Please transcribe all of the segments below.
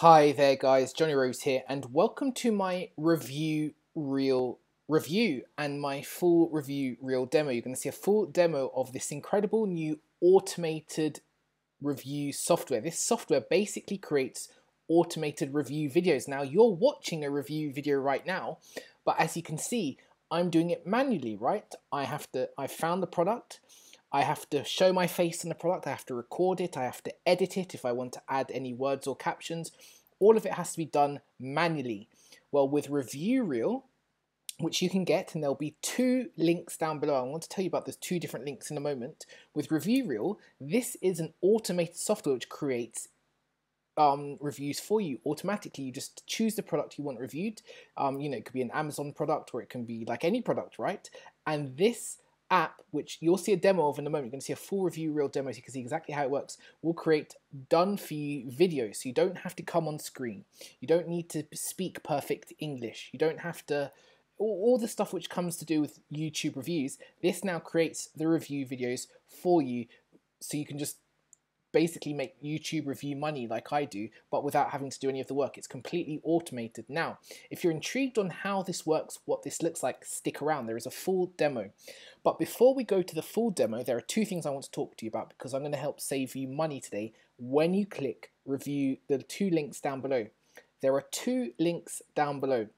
Hi there guys, Jonny Rose here and welcome to my review reel review and my full review reel demo. You're going to see a full demo of this incredible new automated review software. This software basically creates automated review videos. Now you're watching a review video right now, but as you can see, I'm doing it manually, right? I have to, I found the product, I have to show my face in the product, I have to record it, I have to edit it if I want to add any words or captions. All of it has to be done manually. Well, with Review Reel, which you can get, and there'll be two links down below. I want to tell you about those two different links in a moment. With Review Reel, this is an automated software which creates um, reviews for you automatically. You just choose the product you want reviewed. Um, you know, it could be an Amazon product or it can be like any product, right? And this app, which you'll see a demo of in a moment, you're going to see a full review reel demo so you can see exactly how it works, will create done for you videos. So you don't have to come on screen. You don't need to speak perfect English. You don't have to, all, all the stuff which comes to do with YouTube reviews, this now creates the review videos for you so you can just basically make YouTube review money like I do, but without having to do any of the work. It's completely automated. Now, if you're intrigued on how this works, what this looks like, stick around. There is a full demo. But before we go to the full demo, there are two things I want to talk to you about because I'm going to help save you money today when you click review the two links down below. There are two links down below.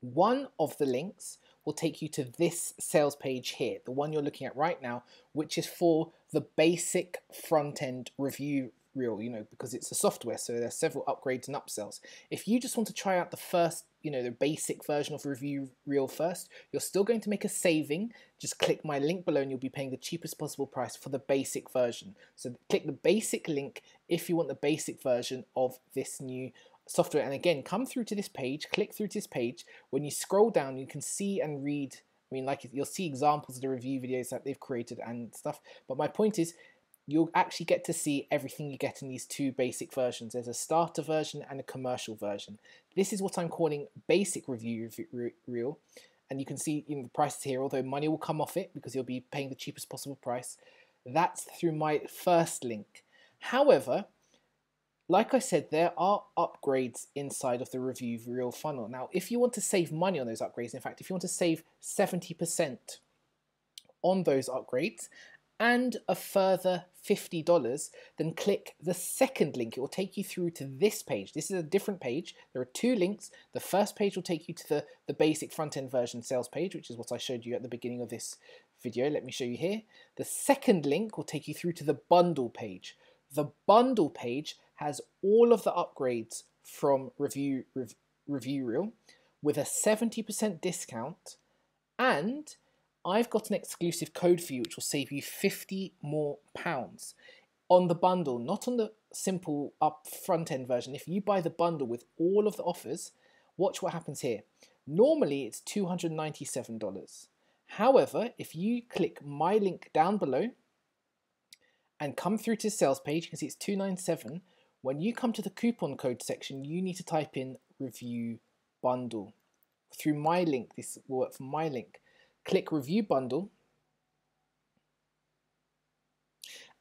One of the links will take you to this sales page here, the one you're looking at right now, which is for the basic front end review reel, you know, because it's a software, so there's several upgrades and upsells. If you just want to try out the first, you know, the basic version of review reel first, you're still going to make a saving. Just click my link below and you'll be paying the cheapest possible price for the basic version. So click the basic link if you want the basic version of this new software. And again, come through to this page, click through to this page. When you scroll down, you can see and read. I mean, like you'll see examples of the review videos that they've created and stuff. But my point is, you'll actually get to see everything you get in these two basic versions. There's a starter version and a commercial version. This is what I'm calling basic review reel. And you can see you know, the prices here, although money will come off it because you'll be paying the cheapest possible price. That's through my first link. However, like I said, there are upgrades inside of the review reel funnel. Now, if you want to save money on those upgrades, in fact, if you want to save 70% on those upgrades and a further $50, then click the second link. It will take you through to this page. This is a different page. There are two links. The first page will take you to the, the basic front-end version sales page, which is what I showed you at the beginning of this video. Let me show you here. The second link will take you through to the bundle page. The bundle page has all of the upgrades from Review, Rev, Review Reel with a 70% discount and I've got an exclusive code for you which will save you 50 more pounds on the bundle, not on the simple up front end version. If you buy the bundle with all of the offers, watch what happens here. Normally it's $297. However, if you click my link down below and come through to the sales page, you can see it's 297 when you come to the coupon code section, you need to type in review bundle. Through my link, this will work for my link. Click review bundle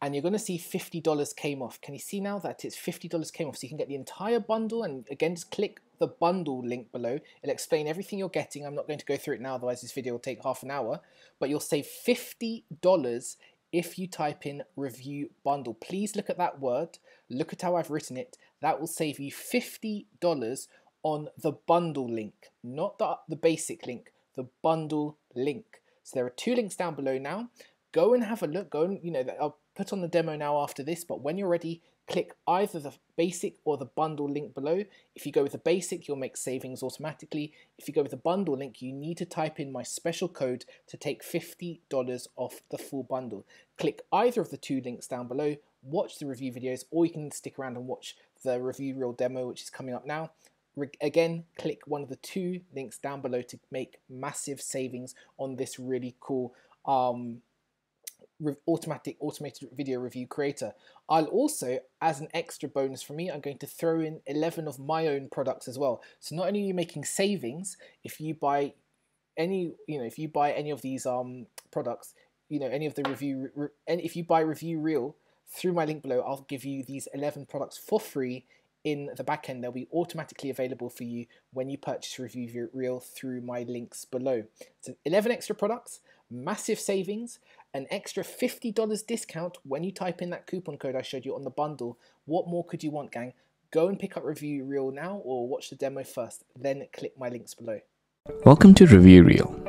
and you're going to see $50 came off. Can you see now that it's $50 came off? So you can get the entire bundle and again, just click the bundle link below. It'll explain everything you're getting. I'm not going to go through it now, otherwise this video will take half an hour, but you'll save $50 if you type in review bundle. Please look at that word, look at how I've written it. That will save you $50 on the bundle link, not the, the basic link, the bundle link. So there are two links down below now. Go and have a look. Go and, you know, I'll put on the demo now after this, but when you're ready, click either the basic or the bundle link below. If you go with the basic, you'll make savings automatically. If you go with the bundle link, you need to type in my special code to take $50 off the full bundle. Click either of the two links down below, watch the review videos, or you can stick around and watch the review reel demo, which is coming up now. Re again, click one of the two links down below to make massive savings on this really cool um, automatic automated video review creator. I'll also, as an extra bonus for me, I'm going to throw in 11 of my own products as well. So not only are you making savings, if you buy any, you know, if you buy any of these um products, you know, any of the review, and if you buy Review Reel through my link below, I'll give you these 11 products for free in the back end, they'll be automatically available for you when you purchase Review Reel through my links below. So 11 extra products, massive savings, an extra $50 discount when you type in that coupon code I showed you on the bundle. What more could you want, gang? Go and pick up Review Reel now or watch the demo first, then click my links below. Welcome to Review Reel.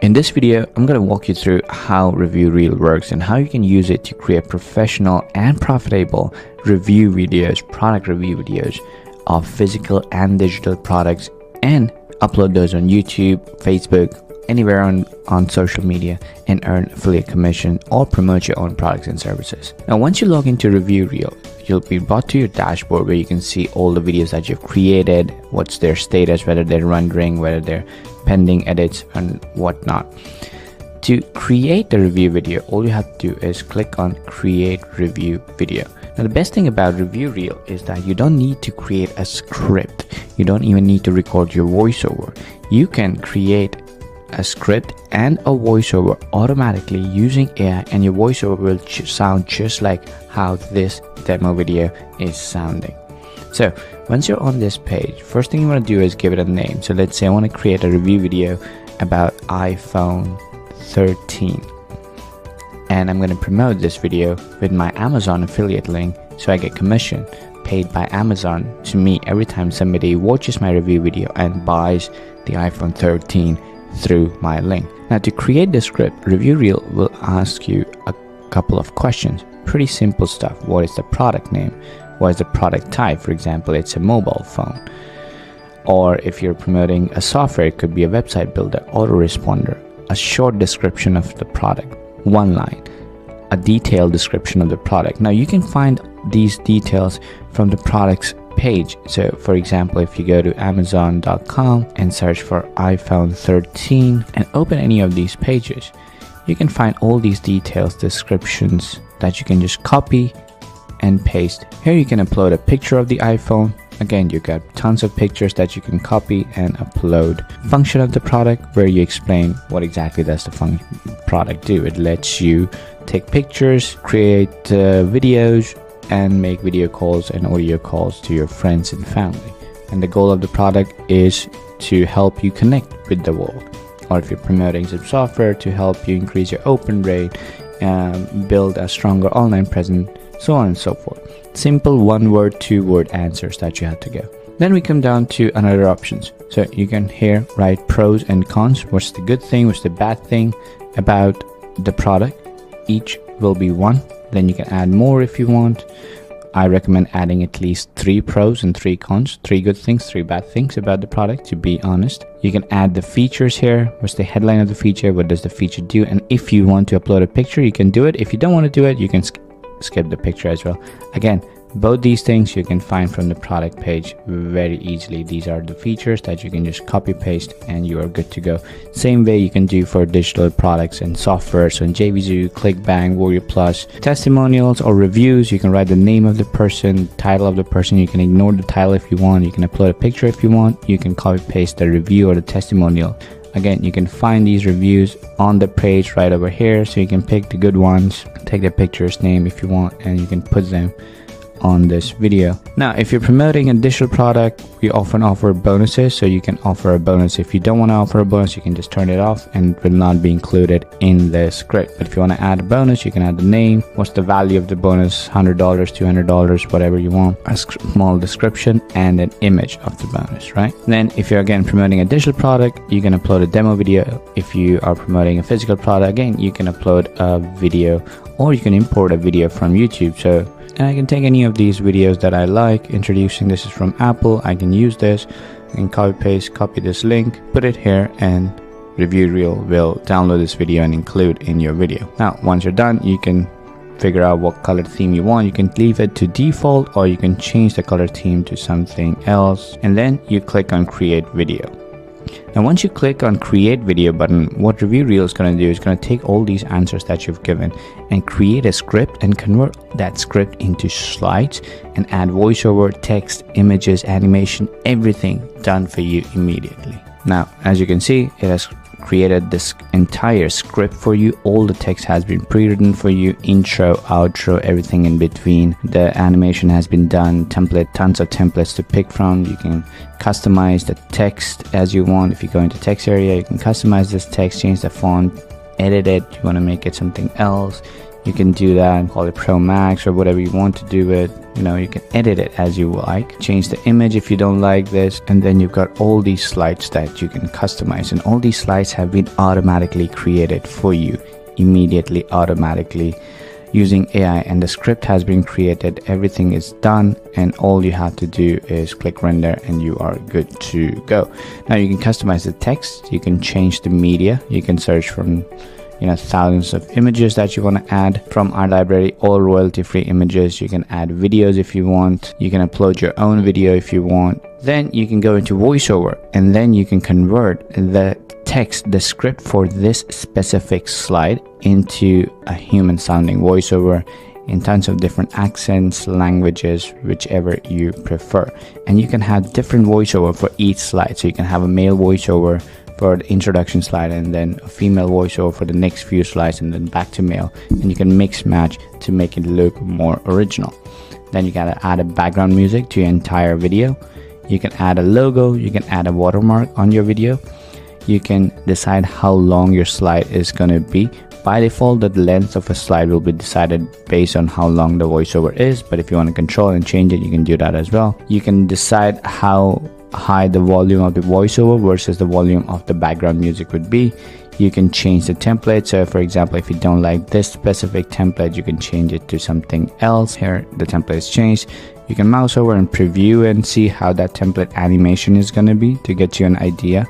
In this video, I'm going to walk you through how Review Reel works and how you can use it to create professional and profitable review videos, product review videos of physical and digital products and upload those on YouTube, Facebook, anywhere on, on social media and earn affiliate commission or promote your own products and services. Now, once you log into Review Reel, you'll be brought to your dashboard where you can see all the videos that you've created, what's their status, whether they're rendering, whether they're pending edits, and whatnot. To create the review video, all you have to do is click on Create Review Video. Now, the best thing about Review Reel is that you don't need to create a script. You don't even need to record your voiceover. You can create a script and a voiceover automatically using AI and your voiceover will sound just like how this demo video is sounding. So once you're on this page, first thing you want to do is give it a name. So let's say I want to create a review video about iPhone 13 and I'm going to promote this video with my Amazon affiliate link so I get commission paid by Amazon to me every time somebody watches my review video and buys the iPhone 13 through my link. Now to create the script, Review Reel will ask you a couple of questions. Pretty simple stuff. What is the product name? What is the product type? For example, it's a mobile phone. Or if you're promoting a software, it could be a website builder, autoresponder, a short description of the product, one line, a detailed description of the product. Now you can find these details from the product's page. So, for example, if you go to Amazon.com and search for iPhone 13 and open any of these pages, you can find all these details, descriptions that you can just copy and paste. Here you can upload a picture of the iPhone. Again, you got tons of pictures that you can copy and upload. Function of the product where you explain what exactly does the product do. It lets you take pictures, create uh, videos, and make video calls and audio calls to your friends and family. And the goal of the product is to help you connect with the world. Or if you're promoting some software to help you increase your open rate, um, build a stronger online presence, so on and so forth. Simple one word, two word answers that you have to give. Then we come down to another options. So you can here write pros and cons. What's the good thing? What's the bad thing about the product? Each will be one then you can add more if you want. I recommend adding at least three pros and three cons, three good things, three bad things about the product, to be honest. You can add the features here. What's the headline of the feature? What does the feature do? And if you want to upload a picture, you can do it. If you don't want to do it, you can sk skip the picture as well. Again, both these things you can find from the product page very easily. These are the features that you can just copy paste and you are good to go. Same way you can do for digital products and software. So in JVZoo, ClickBank, Warrior Plus, testimonials or reviews, you can write the name of the person, title of the person. You can ignore the title if you want. You can upload a picture if you want. You can copy paste the review or the testimonial. Again, you can find these reviews on the page right over here. So you can pick the good ones, take the picture's name if you want, and you can put them on this video. Now, if you're promoting a digital product, we often offer bonuses. So you can offer a bonus. If you don't want to offer a bonus, you can just turn it off and it will not be included in the script. But if you want to add a bonus, you can add the name, what's the value of the bonus, $100, $200, whatever you want, a small description and an image of the bonus, right? Then if you're again promoting a digital product, you can upload a demo video. If you are promoting a physical product, again, you can upload a video or you can import a video from YouTube. So and I can take any of these videos that I like introducing this is from Apple I can use this and copy paste copy this link put it here and review reel will download this video and include in your video. Now once you're done you can figure out what color theme you want. You can leave it to default or you can change the color theme to something else and then you click on create video now once you click on create video button, what Review Reel is going to do is going to take all these answers that you've given and create a script and convert that script into slides and add voiceover, text, images, animation, everything done for you immediately. Now, as you can see, it has created this entire script for you. All the text has been pre-written for you, intro, outro, everything in between. The animation has been done, template, tons of templates to pick from. You can customize the text as you want. If you go into text area, you can customize this text, change the font, edit it. You want to make it something else you can do that call it pro max or whatever you want to do it. You know you can edit it as you like. Change the image if you don't like this. And then you've got all these slides that you can customize. And all these slides have been automatically created for you immediately automatically. Using AI and the script has been created. Everything is done. And all you have to do is click render and you are good to go. Now you can customize the text. You can change the media. You can search from you know thousands of images that you want to add from our library all royalty free images you can add videos if you want you can upload your own video if you want then you can go into voiceover and then you can convert the text the script for this specific slide into a human sounding voiceover in tons of different accents, languages, whichever you prefer. And you can have different voiceover for each slide. So you can have a male voiceover for the introduction slide and then a female voiceover for the next few slides and then back to male. And you can mix match to make it look more original. Then you gotta add a background music to your entire video. You can add a logo you can add a watermark on your video. You can decide how long your slide is to be. By default the length of a slide will be decided based on how long the voiceover is but if you want to control and change it you can do that as well. You can decide how high the volume of the voiceover versus the volume of the background music would be. You can change the template. So for example if you don't like this specific template you can change it to something else. Here the template is changed. You can mouse over and preview and see how that template animation is going to be to get you an idea.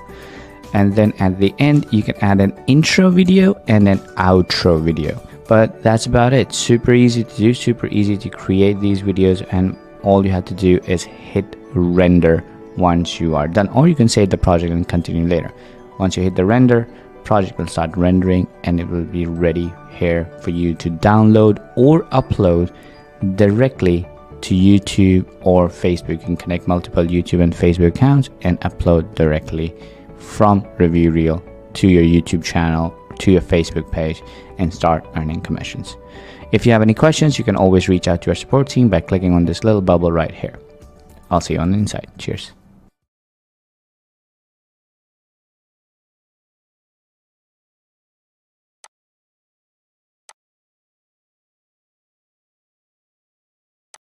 And then at the end you can add an intro video and an outro video. But that's about it. Super easy to do super easy to create these videos and all you have to do is hit render once you are done or you can save the project and continue later once you hit the render project will start rendering and it will be ready here for you to download or upload directly to YouTube or Facebook. You can connect multiple YouTube and Facebook accounts and upload directly from Review Reel to your YouTube channel, to your Facebook page, and start earning commissions. If you have any questions, you can always reach out to our support team by clicking on this little bubble right here. I'll see you on the inside. Cheers.